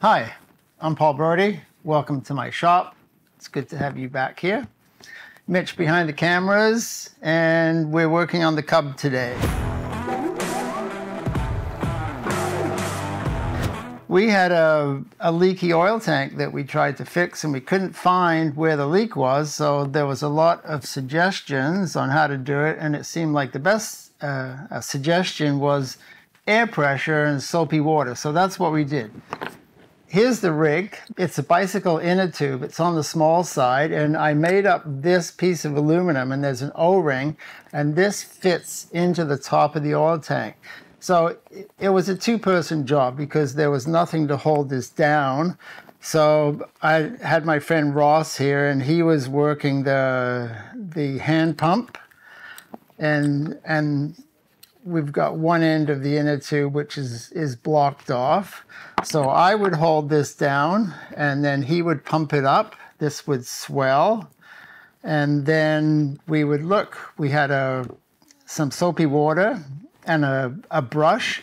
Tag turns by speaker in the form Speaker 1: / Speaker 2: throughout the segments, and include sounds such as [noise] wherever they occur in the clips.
Speaker 1: Hi, I'm Paul Brodie. Welcome to my shop. It's good to have you back here. Mitch behind the cameras, and we're working on the Cub today. We had a, a leaky oil tank that we tried to fix, and we couldn't find where the leak was, so there was a lot of suggestions on how to do it, and it seemed like the best uh, suggestion was air pressure and soapy water. So that's what we did. Here's the rig. It's a bicycle inner tube. It's on the small side, and I made up this piece of aluminum, and there's an O-ring, and this fits into the top of the oil tank. So it was a two-person job because there was nothing to hold this down. So I had my friend Ross here, and he was working the the hand pump, and and we've got one end of the inner tube which is, is blocked off. So I would hold this down and then he would pump it up. This would swell. And then we would look, we had a, some soapy water and a, a brush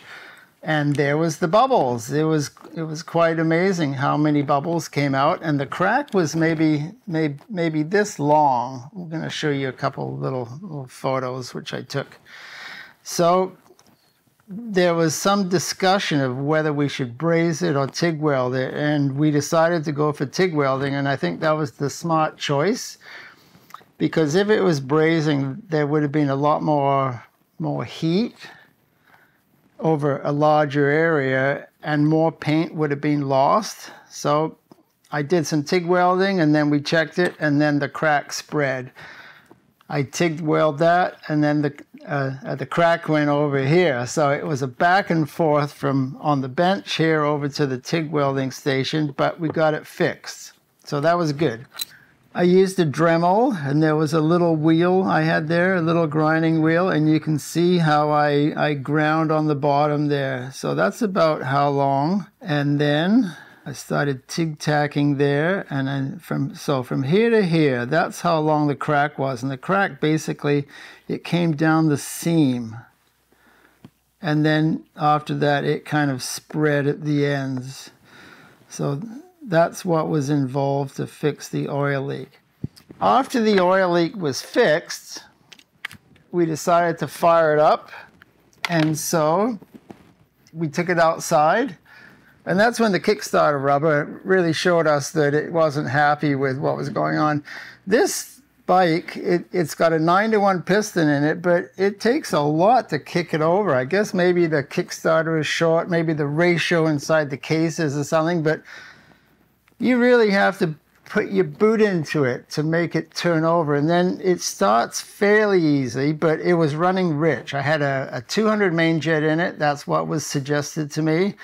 Speaker 1: and there was the bubbles. It was it was quite amazing how many bubbles came out, and the crack was maybe maybe maybe this long. I'm going to show you a couple little, little photos which I took. So there was some discussion of whether we should braze it or TIG weld it, and we decided to go for TIG welding, and I think that was the smart choice because if it was brazing, there would have been a lot more more heat over a larger area, and more paint would have been lost. So I did some TIG welding, and then we checked it, and then the crack spread. I TIG weld that, and then the uh, uh, the crack went over here. So it was a back and forth from on the bench here over to the TIG welding station, but we got it fixed. So that was good. I used a Dremel, and there was a little wheel I had there, a little grinding wheel, and you can see how I, I ground on the bottom there. So that's about how long. And then I started tig tacking there, and then from so from here to here, that's how long the crack was. And the crack basically, it came down the seam, and then after that, it kind of spread at the ends. So that's what was involved to fix the oil leak. After the oil leak was fixed, we decided to fire it up, and so we took it outside and that's when the Kickstarter rubber really showed us that it wasn't happy with what was going on. This bike, it, has got a 9 to 1 piston in it, but it takes a lot to kick it over. I guess maybe the Kickstarter is short, maybe the ratio inside the cases or something, but you really have to put your boot into it to make it turn over. And then it starts fairly easy, but it was running rich. I had a, a 200 main jet in it. That's what was suggested to me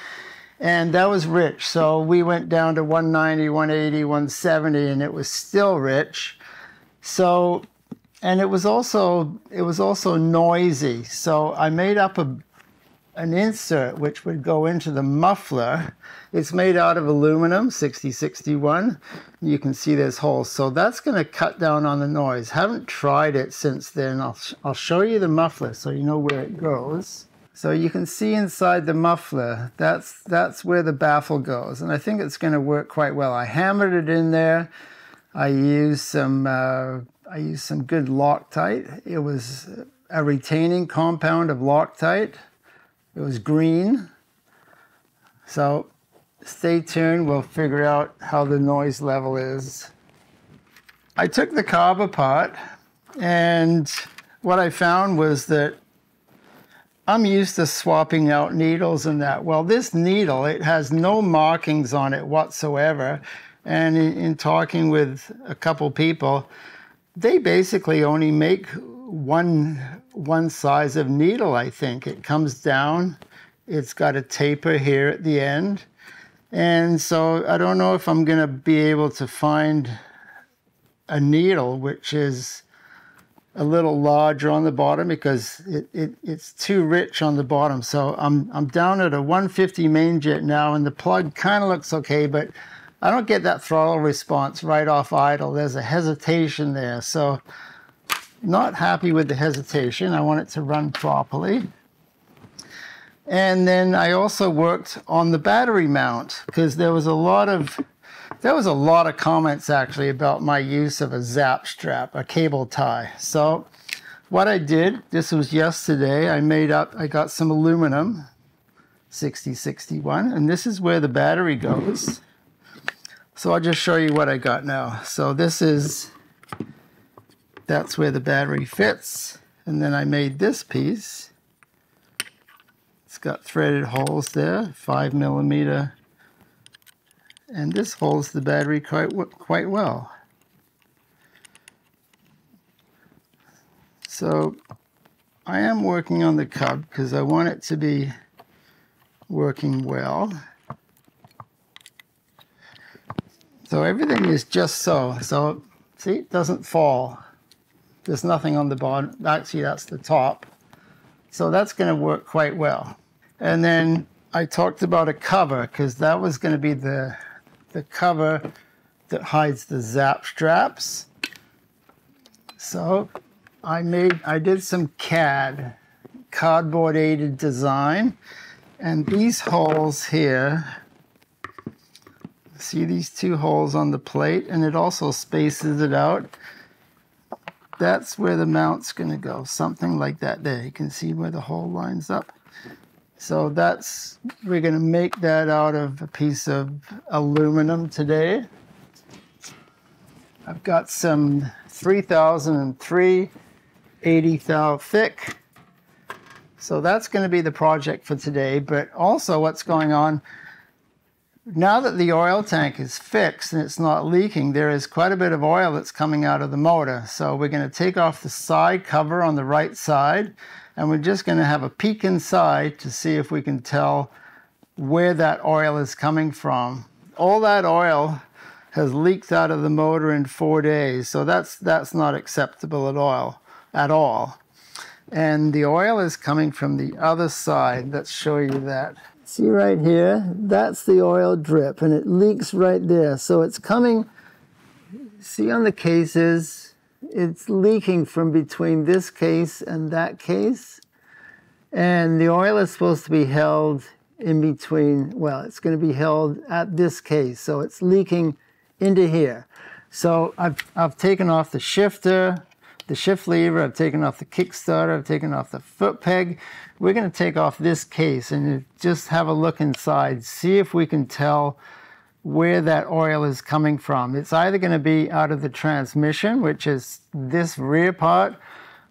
Speaker 1: and that was rich. So we went down to 190, 180, 170, and it was still rich. So, and it was also it was also noisy. So I made up a an insert which would go into the muffler. It's made out of aluminum, 6061. You can see there's holes. So that's going to cut down on the noise. Haven't tried it since then. I'll, I'll show you the muffler so you know where it goes. So you can see inside the muffler, that's, that's where the baffle goes. And I think it's going to work quite well. I hammered it in there. I used some, uh, I used some good Loctite. It was a retaining compound of Loctite. It was green. So stay tuned. We'll figure out how the noise level is. I took the carb apart and what I found was that I'm used to swapping out needles and that. Well, this needle, it has no markings on it whatsoever. And in, in talking with a couple people, they basically only make one one size of needle, I think. It comes down, it's got a taper here at the end. And so I don't know if I'm gonna be able to find a needle which is a little larger on the bottom because it, it, it's too rich on the bottom. So I'm, I'm down at a 150 main jet now and the plug kind of looks okay, but I don't get that throttle response right off idle. There's a hesitation there. So not happy with the hesitation. I want it to run properly. And then I also worked on the battery mount because there was a lot of there was a lot of comments actually about my use of a zap strap, a cable tie. So what I did, this was yesterday, I made up, I got some aluminum, 6061, and this is where the battery goes. So I'll just show you what I got now. So this is, that's where the battery fits. And then I made this piece It's got threaded holes there, five millimeter, and this holds the battery quite, quite well. So I am working on the cub because I want it to be working well. So everything is just so. So see, it doesn't fall. There's nothing on the bottom. Actually, that's the top. So that's going to work quite well. And then I talked about a cover because that was going to be the, the cover that hides the zap straps. So I made, I did some CAD, cardboard aided design. And these holes here, see these two holes on the plate and it also spaces it out. That's where the mount's gonna go, something like that there. You can see where the hole lines up. So that's, we're going to make that out of a piece of aluminum today. I've got some 3003 80 thou thick. So that's going to be the project for today. But also what's going on, now that the oil tank is fixed and it's not leaking, there is quite a bit of oil that's coming out of the motor. So we're going to take off the side cover on the right side and we're just going to have a peek inside to see if we can tell where that oil is coming from. All that oil has leaked out of the motor in four days, so that's, that's not acceptable at all, at all. And the oil is coming from the other side. Let's show you that. See right here, that's the oil drip and it leaks right there. So it's coming, see on the cases, it's leaking from between this case and that case. And the oil is supposed to be held in between, well, it's going to be held at this case. So it's leaking into here. So I've, I've taken off the shifter, the shift lever, I've taken off the kickstarter, I've taken off the foot peg. We're going to take off this case and just have a look inside, see if we can tell where that oil is coming from. It's either going to be out of the transmission, which is this rear part,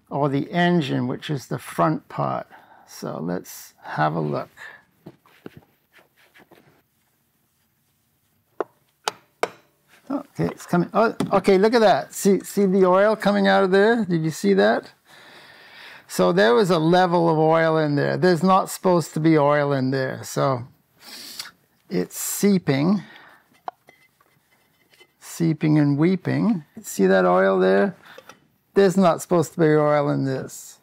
Speaker 1: or the engine, which is the front part. So let's have a look. Okay, it's coming. Oh, okay, look at that. See, see the oil coming out of there? Did you see that? So there was a level of oil in there. There's not supposed to be oil in there. So it's seeping seeping and weeping. See that oil there? There's not supposed to be oil in this.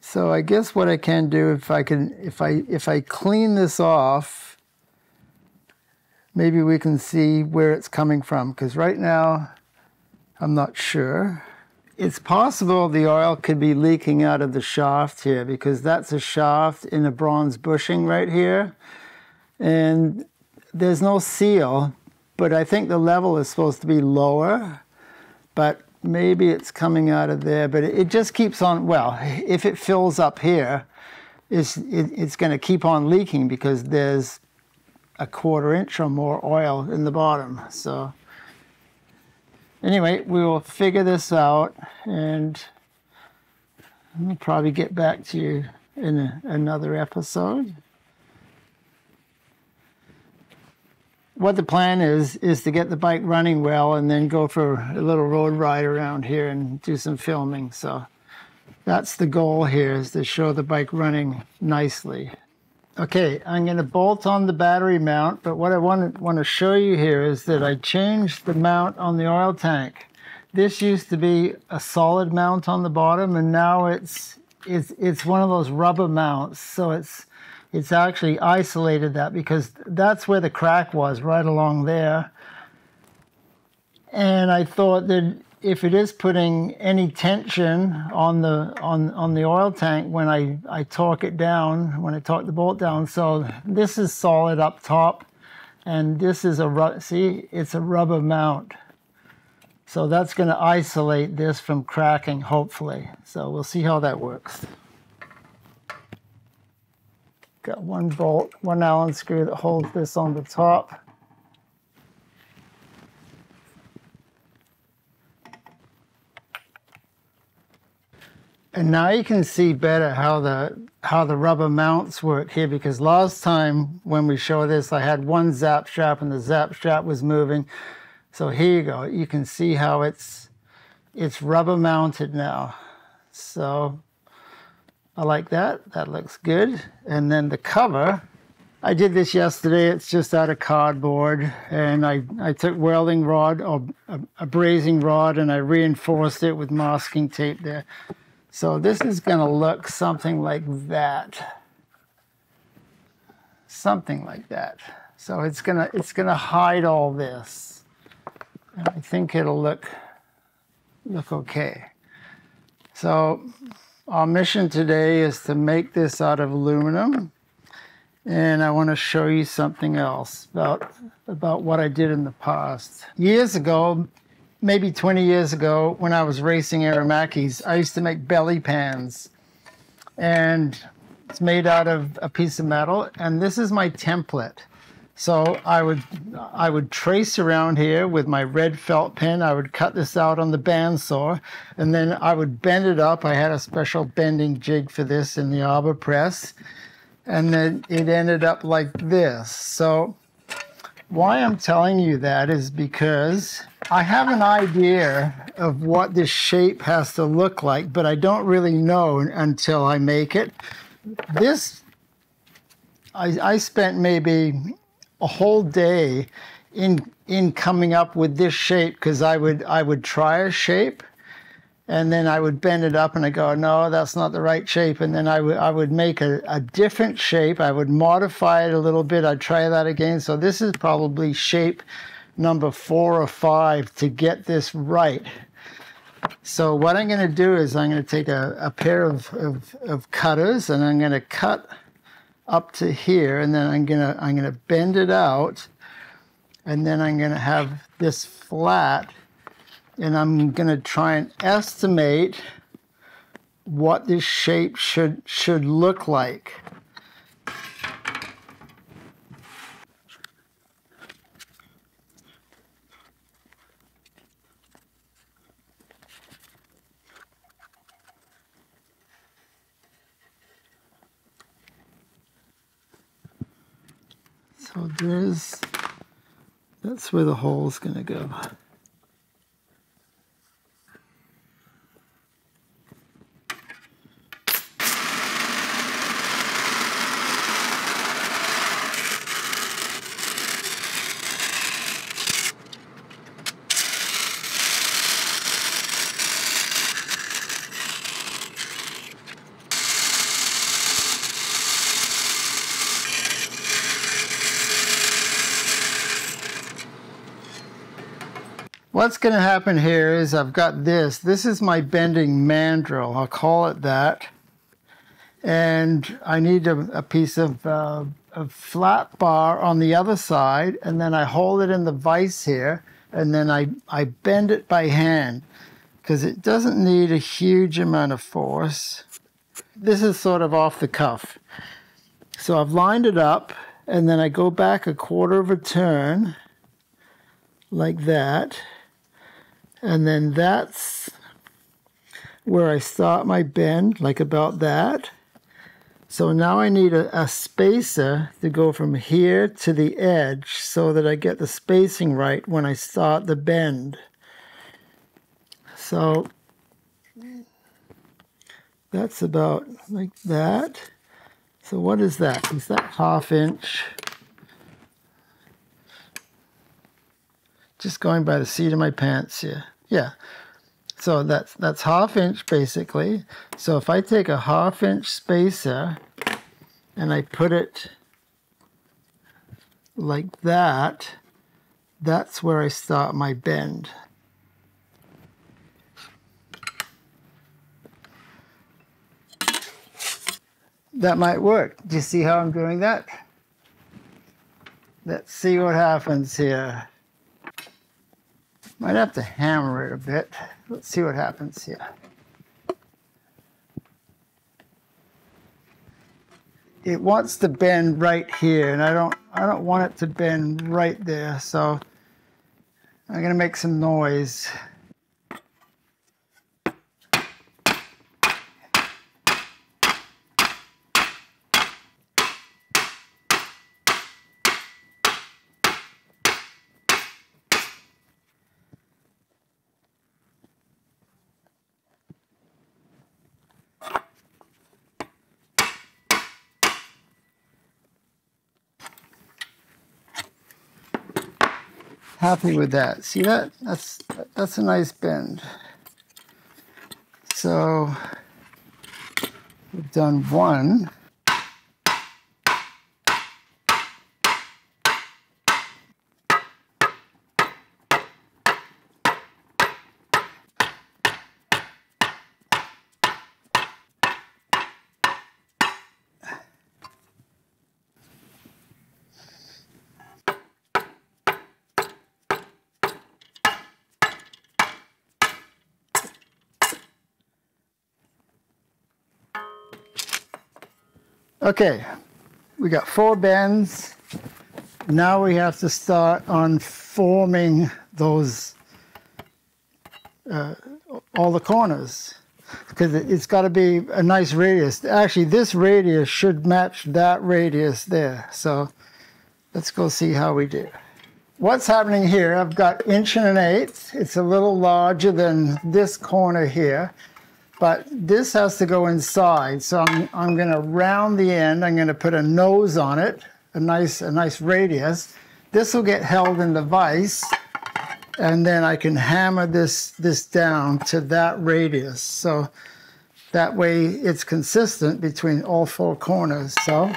Speaker 1: So I guess what I can do if I can if I if I clean this off, maybe we can see where it's coming from because right now I'm not sure. It's possible the oil could be leaking out of the shaft here because that's a shaft in a bronze bushing right here and there's no seal, but I think the level is supposed to be lower, but maybe it's coming out of there, but it, just keeps on, well, if it fills up here, it's, it, it's going to keep on leaking because there's a quarter inch or more oil in the bottom. So anyway, we will figure this out and we'll probably get back to you in a, another episode. what the plan is is to get the bike running well and then go for a little road ride around here and do some filming. So that's the goal here is to show the bike running nicely. Okay, I'm going to bolt on the battery mount, but what I want to, want to show you here is that I changed the mount on the oil tank. This used to be a solid mount on the bottom, and now it's it's it's one of those rubber mounts. So it's it's actually isolated that because that's where the crack was, right along there. And I thought that if it is putting any tension on the on on the oil tank when I I torque it down when I torque the bolt down. So this is solid up top, and this is a see it's a rubber mount. So that's going to isolate this from cracking, hopefully. So we'll see how that works. Got one bolt, one Allen screw that holds this on the top. And now you can see better how the how the rubber mounts work here because last time when we show this I had one zap strap and the zap strap was moving so here you go. You can see how it's it's rubber mounted now. So I like that. That looks good. And then the cover, I did this yesterday. It's just out of cardboard. And I, I took welding rod or a, a brazing rod and I reinforced it with masking tape there. So this is going to look something like that. Something like that. So it's going to it's going to hide all this. And I think it'll look, look okay. So our mission today is to make this out of aluminum. And I want to show you something else about, about what I did in the past. Years ago, maybe 20 years ago, when I was racing Aermacchis, I used to make belly pans. And it's made out of a piece of metal. And this is my template. So I would I would trace around here with my red felt pen. I would cut this out on the bandsaw, and then I would bend it up. I had a special bending jig for this in the arbor press, and then it ended up like this. So why I'm telling you that is because I have an idea of what this shape has to look like, but I don't really know until I make it. This I, I spent maybe a whole day in in coming up with this shape because I would I would try a shape and then I would bend it up and I go, no, that's not the right shape. And then I would I would make a, a different shape. I would modify it a little bit. I'd try that again. So this is probably shape number four or five to get this right. So what I'm going to do is I'm going to take a, a pair of, of, of cutters and I'm going to cut up to here, and then I'm gonna I'm gonna bend it out, and then I'm gonna have this flat, and I'm gonna try and estimate what this shape should should look like. So there's, that's where the hole is going to go. What's going to happen here is I've got this. This is my bending mandrel. I'll call it that. And I need a, a piece of uh, a flat bar on the other side, and then I hold it in the vise here, and then I, I bend it by hand because it doesn't need a huge amount of force. This is sort of off the cuff. So I've lined it up, and then I go back a quarter of a turn like that. And then that's where I start my bend, like about that. So now I need a, a, spacer to go from here to the edge so that I get the spacing right when I start the bend. So that's about like that. So what is that? Is that half inch? Just going by the seat of my pants here. Yeah. So that's, that's half inch basically. So if I take a half inch spacer and I put it like that, that's where I start my bend. That might work. Do you see how I'm doing that? Let's see what happens here. Might have to hammer it a bit. Let's see what happens here. It wants to bend right here, and I don't I don't want it to bend right there, so I'm gonna make some noise. Happy with that. See that? That's that's a nice bend. So we've done one. Okay, we got four bends. Now we have to start on forming those, uh, all the corners because it's got to be a nice radius. Actually, this radius should match that radius there. So let's go see how we do. What's happening here, I've got inch and an eighth. It's a little larger than this corner here but this has to go inside. So I'm, I'm gonna round the end. I'm gonna put a nose on it, a nice, a nice radius. This will get held in the vise and then I can hammer this, this down to that radius. So that way it's consistent between all four corners. So.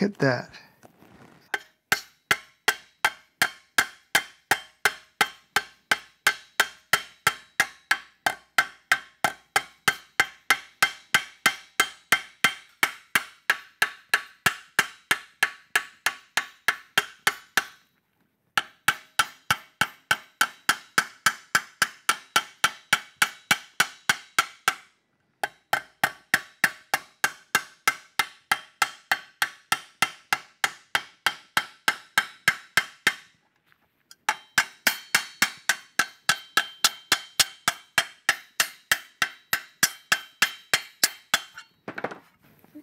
Speaker 1: Look at that.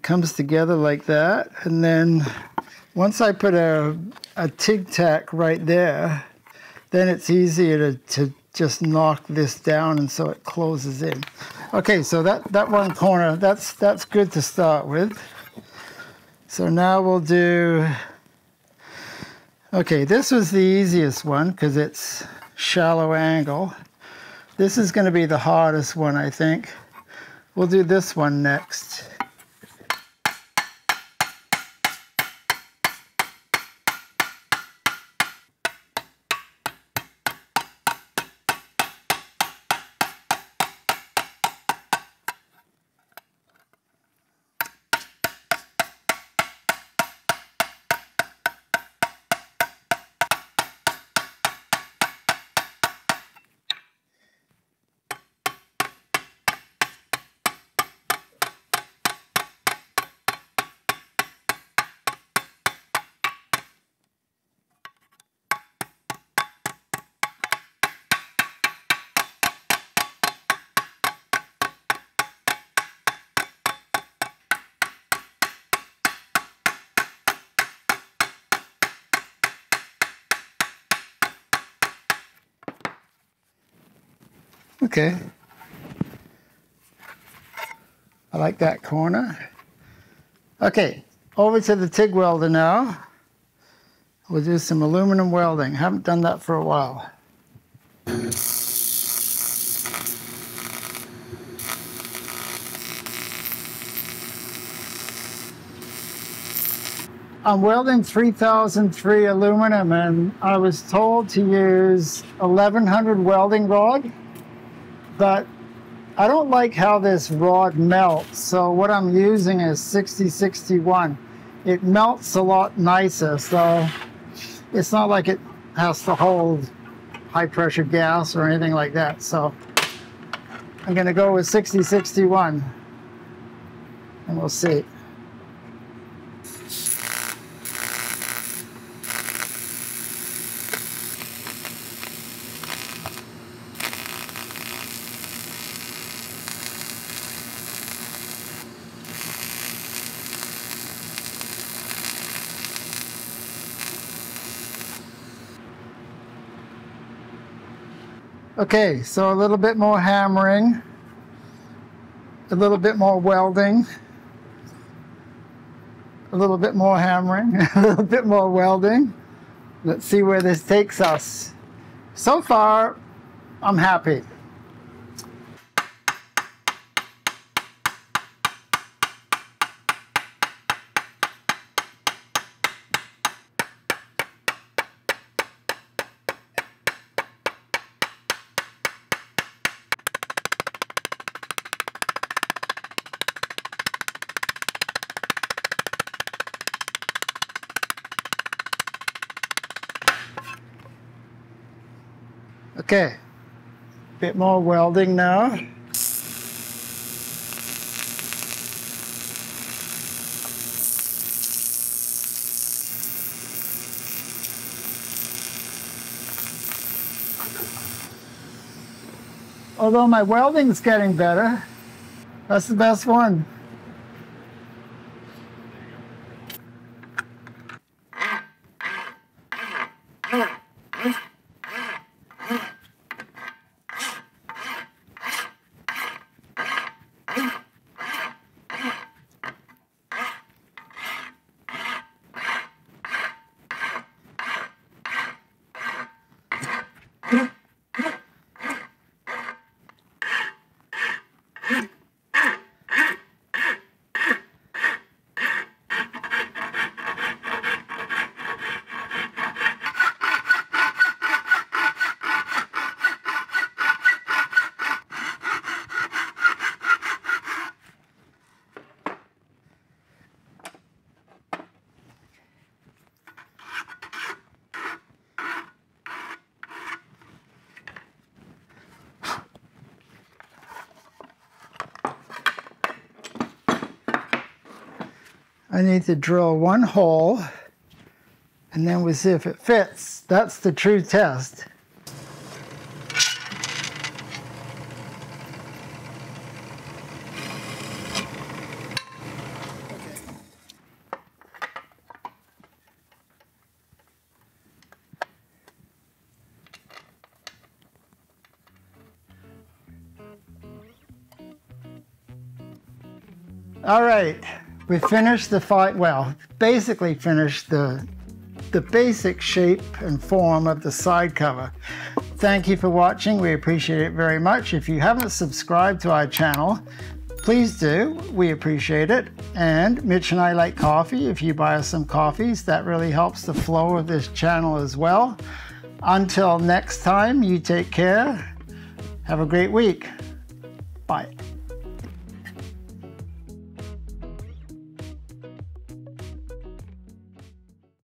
Speaker 1: Comes together like that. And then once I put a, a tig tack right there, then it's easier to, to just knock this down and so it closes in. Okay, so that, that one corner, that's, that's good to start with. So now we'll do, okay, this was the easiest one because it's shallow angle. This is going to be the hardest one, I think. We'll do this one next. Okay. I like that corner. Okay, over to the TIG welder now. We'll do some aluminum welding. Haven't done that for a while. I'm welding 3003 aluminum and I was told to use 1100 welding rod, but I don't like how this rod melts. So what I'm using is 6061. It melts a lot nicer. So it's not like it has to hold high pressure gas or anything like that. So I'm gonna go with 6061 and we'll see. Okay, so a little bit more hammering, a little bit more welding, a little bit more hammering, [laughs] a little bit more welding. Let's see where this takes us. So far, I'm happy. Okay, a bit more welding now. Although my welding's getting better, that's the best one. Need to drill one hole and then we see if it fits. That's the true test. All right we finished the fight, well, basically finished the, the basic shape and form of the side cover. Thank you for watching. We appreciate it very much. If you haven't subscribed to our channel, please do. We appreciate it. And Mitch and I like coffee. If you buy us some coffees, that really helps the flow of this channel as well. Until next time, you take care. Have a great week. Bye.